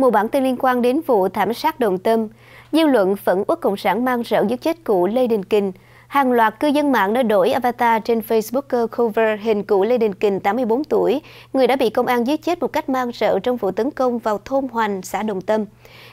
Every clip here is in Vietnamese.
Một bản tin liên quan đến vụ thảm sát Đồng Tâm, dư luận phẫn uất Cộng sản mang rợ giết chết cụ Lê Đình Kình. Hàng loạt cư dân mạng đã đổi avatar trên Facebook ờ, cover hình cụ Lê Đình Kình 84 tuổi, người đã bị công an giết chết một cách mang rợ trong vụ tấn công vào thôn Hoành, xã Đồng Tâm.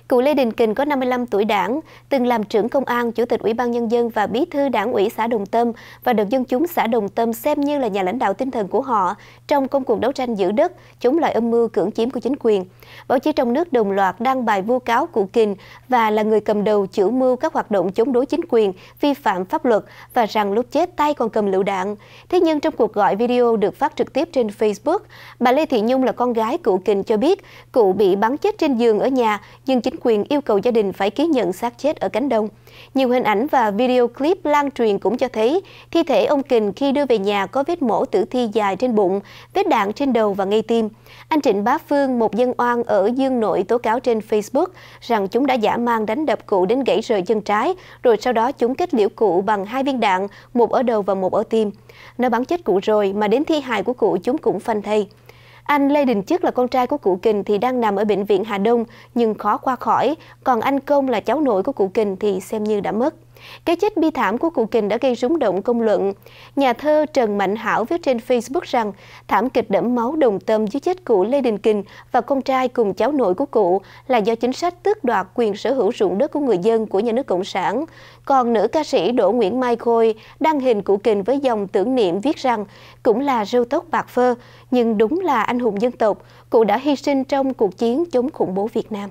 Cụ Lê Đình Kình có 55 tuổi đảng, từng làm trưởng công an, chủ tịch Ủy ban Nhân dân và bí thư đảng ủy xã Đồng Tâm và được dân chúng xã Đồng Tâm xem như là nhà lãnh đạo tinh thần của họ trong công cuộc đấu tranh giữ đất, chống lại âm mưu cưỡng chiếm của chính quyền. Báo chí trong nước đồng loạt đăng bài vu cáo cụ Kình và là người cầm đầu chủ mưu các hoạt động chống đối chính quyền, vi phạm pháp luật và rằng lúc chết tay còn cầm lựu đạn. Thế nhưng trong cuộc gọi video được phát trực tiếp trên Facebook, bà Lê Thị Nhung là con gái cụ Kình cho biết cụ bị bắn chết trên giường ở nhà nhưng chính quyền yêu cầu gia đình phải ký nhận xác chết ở cánh đồng. Nhiều hình ảnh và video clip lan truyền cũng cho thấy thi thể ông Kình khi đưa về nhà có vết mổ tử thi dài trên bụng, vết đạn trên đầu và ngay tim. Anh Trịnh Bá Phương, một dân oan ở Dương Nội tố cáo trên Facebook rằng chúng đã giả mang đánh đập cụ đến gãy rời chân trái, rồi sau đó chúng kết liễu cụ bằng hai viên đạn, một ở đầu và một ở tim. Nó bắn chết cụ rồi mà đến thi hài của cụ chúng cũng phanh thây. Anh Lê Đình Chức là con trai của cụ Kình thì đang nằm ở bệnh viện Hà Đông nhưng khó qua khỏi, còn anh Công là cháu nội của cụ Kình thì xem như đã mất. Cái chết bi thảm của cụ Kình đã gây rúng động công luận. Nhà thơ Trần Mạnh Hảo viết trên Facebook rằng thảm kịch đẫm máu đồng tâm dưới chết cụ Lê Đình Kình và con trai cùng cháu nội của cụ là do chính sách tước đoạt quyền sở hữu ruộng đất của người dân của nhà nước Cộng sản. Còn nữ ca sĩ Đỗ Nguyễn Mai Khôi đăng hình cụ Kình với dòng tưởng niệm viết rằng cũng là râu tóc bạc phơ, nhưng đúng là anh hùng dân tộc, cụ đã hy sinh trong cuộc chiến chống khủng bố Việt Nam.